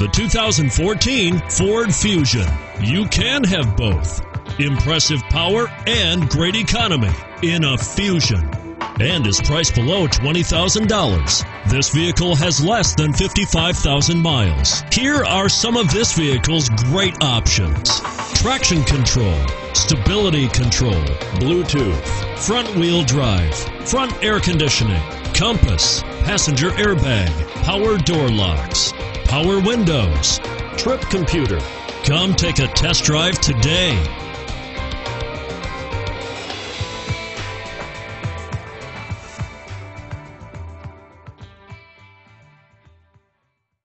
The 2014 Ford Fusion. You can have both. Impressive power and great economy in a Fusion and is priced below $20,000. This vehicle has less than 55,000 miles. Here are some of this vehicle's great options. Traction control, stability control, Bluetooth, front wheel drive, front air conditioning, compass, passenger airbag, power door locks, power windows, trip computer. Come take a test drive today.